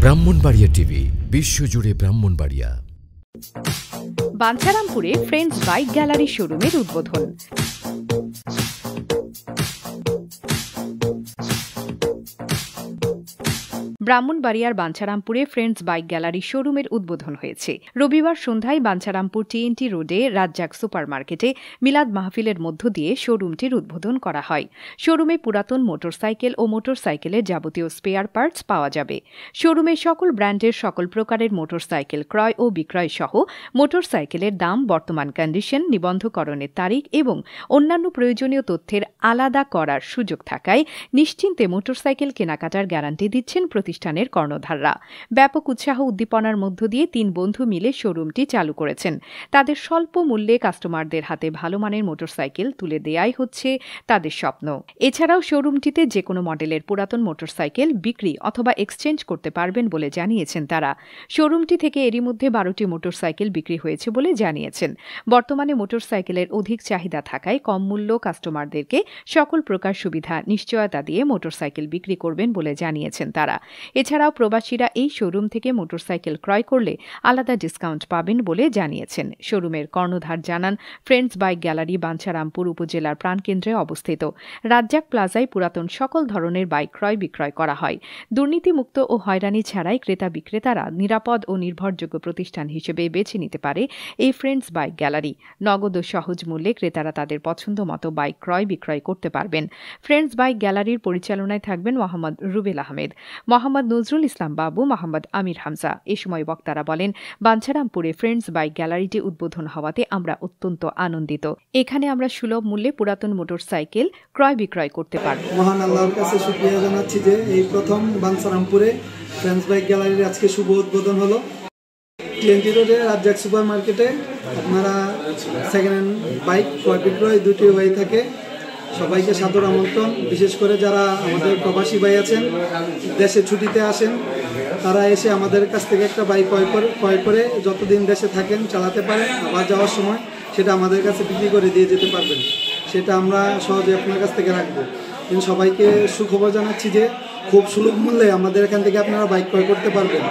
Brahmanbaria TV বিশ্বজুড়ে ব্রাহ্মণবাড়িয়া। বাঞ্ছারামপুরে friends bike gallery শোরুমের উদ্বোধন। ব্রাহ্মণবাড়িয়ার বাঞ্ছারামপুরে ফ্রেন্ডস বাইক গ্যালারি শোরুমের উদ্বোধন হয়েছে। রবিবার সন্ধ্যায় বাঞ্ছারামপুর টিএনটি রোডে রাজ্জাক সুপার মার্কেটে মিলাদ মাহফিলের মধ্য দিয়ে শোরুমটির উদ্বোধন করা হয়। শোরুমে পুরাতন মোটরসাইকেল ও মোটরসাইকেলের যাবতীয় স্পেয়ার পার্টস পাওয়া যাবে। শোরুমে সকল ব্র্যান্ডের সকল প্রকারের মোটরসাইকেল ক্রয় ও বিক্রয় সহ মোটরসাইকেলের দাম, বর্তমান কন্ডিশন, নিবন্ধকরণের তারিখ এবং অন্যান্য প্রয়োজনীয় তথ্যের আলাদা করার সুযোগ থাকায় নিশ্চিন্তে মোটরসাইকেল কেনাকাটার গ্যারান্টি দিচ্ছেন প্রতিষ্ঠানের কর্ণধাররা। ব্যাপক উৎসাহ উদ্দীপনার মধ্য দিয়ে তিন বন্ধু মিলে শোরুমটি চালু করেছেন। তাদের স্বল্প মূল্যে কাস্টমারদের হাতে ভালো মানের মোটরসাইকেল তুলে দেয়াই হচ্ছে তাদের স্বপ্ন। এছাড়াও শোরুমটিতে যে কোনো মডেলের পুরাতন মোটরসাইকেল বিক্রি অথবা এক্সচেঞ্জ করতে পারবেন বলে জানিয়েছেন তারা। শোরুমটি থেকে এরই মধ্যে বারোটি মোটরসাইকেল বিক্রি হয়েছে বলে জানিয়েছেন। বর্তমানে মোটরসাইকেলের অধিক চাহিদা থাকায় কম মূল্য কাস্টমারদেরকে সকল প্রকার সুবিধা, নিশ্চয়তা দিয়ে মোটরসাইকেল বিক্রি করবেন বলে জানিয়েছেন তারা। এছাড়াও প্রবাসীরা এই শোরুম থেকে মোটরসাইকেল ক্রয় করলে আলাদা ডিসকাউন্ট পাবেন বলে জানিয়েছেন। শোরুমের কর্ণধার জানান, ফ্রেন্ডস বাইক গ্যালারি বাঞ্ছারামপুর উপজেলার প্রাণকেন্দ্রে অবস্থিত। রাজ্জাক প্লাজায় পুরাতন সকল ধরনের বাইক ক্রয় বিক্রয় করা হয়। দুর্নীতিমুক্ত ও হয়রানি ছাড়াই ক্রেতা বিক্রেতারা নিরাপদ ও নির্ভরযোগ্য প্রতিষ্ঠান হিসেবে বেছে নিতে পারে এই ফ্রেন্ডস বাইক গ্যালারি। নগদ ও সহজ মূল্যে ক্রেতারা তাদের পছন্দ মতো বাইক ক্রয় বিক্রয় করতে পারবেন। ফ্রেন্ডস বাইক গ্যালারির পরিচালনায় থাকবেন মোহাম্মদ রুবেল আহমেদ। মোহাম্মদ নজরুল ইসলাম বাবু, মোহাম্মদ আমির হামজা। এ সময় বক্তারা বলেন, বাঞ্ছারামপুরে ফ্রেন্ডস বাইক গ্যালারিটি উদ্বোধন হওয়াতে আমরা অত্যন্ত আনন্দিত। এখানে আমরা সুলভ মূল্যে পুরাতন মোটরসাইকেল ক্রয় বিক্রয় করতে পারব। মহান আল্লাহর কাছে শুক্রিয়া জানাচ্ছি যে এই প্রথম বানসারামপুরে ফ্রেন্স বাইক গ্যালারির আজকে শুভ উদ্বোধন হলো। টিএনটি রোডে রাজ্জাক সুপার মার্কেটে আপনারা সেকেন্ড হ্যান্ড বাইক ক্রয় বিক্রয় দুটি হয়ে থাকে। সবাইকে সাদর আমন্ত্রণ। বিশেষ করে যারা আমাদের প্রবাসী ভাই আছেন, দেশে ছুটিতে আসেন, তারা এসে আমাদের কাছ থেকে একটা বাইক ক্রয় করে ক্রয় করে যতদিন দেশে থাকেন, চালাতে পারেন, আবার যাওয়ার সময় সেটা আমাদের কাছে বিক্রি করে দিয়ে যেতে পারবেন। সেটা আমরা সহজে আপনার কাছ থেকে রাখব। কিন্তু সবাইকে সুখবর জানাচ্ছি যে খুব সুলভ মূল্যে আমাদের এখান থেকে আপনারা বাইক ক্রয় করতে পারবেন।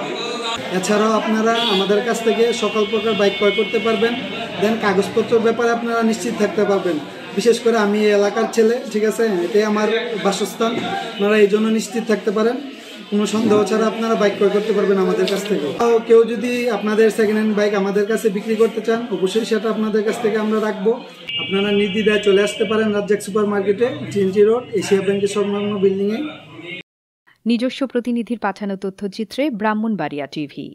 এছাড়াও আপনারা আমাদের কাছ থেকে সকল প্রকার বাইক ক্রয় করতে পারবেন। দেন কাগজপত্রের ব্যাপারে আপনারা নিশ্চিত থাকতে পারবেন। বিশেষ করে আমি এলাকার ছেলে, ঠিক আছে? এটাই আমার বাসস্থান। আপনারা এই জন্য নিশ্চিত থাকতে পারেন। কোনো সন্দেহ ছাড়া আপনারা বাইক ক্রয় করতে পারবেন আমাদের কাছ থেকে। তাও কেউ যদি আপনাদের সেকেন্ড হ্যান্ড বাইক আমাদের কাছে বিক্রি করতে চান, অবশ্যই সেটা আপনাদের কাছ থেকে আমরা রাখব। আপনারা নির্দ্বিধায় চলে আসতে পারেন রাজ্জাক সুপার মার্কেটে টিএনজি রোড এশিয়া ব্যাংকের সংলগ্ন বিল্ডিংয়ে নিজস্ব প্রতিনিধির পাঠানো তথ্যচিত্রে ব্রাহ্মণবাড়িয়া টিভি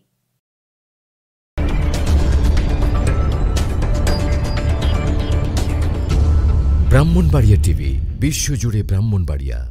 ব্রাহ্মণবাড়িয়া টিভি বিশ্বজুড়ে ব্রাহ্মণবাড়িয়া।